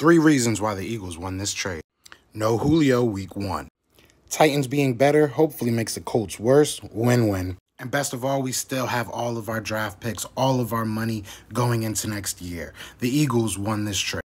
Three reasons why the Eagles won this trade. No Julio week one. Titans being better hopefully makes the Colts worse. Win-win. And best of all, we still have all of our draft picks, all of our money going into next year. The Eagles won this trade.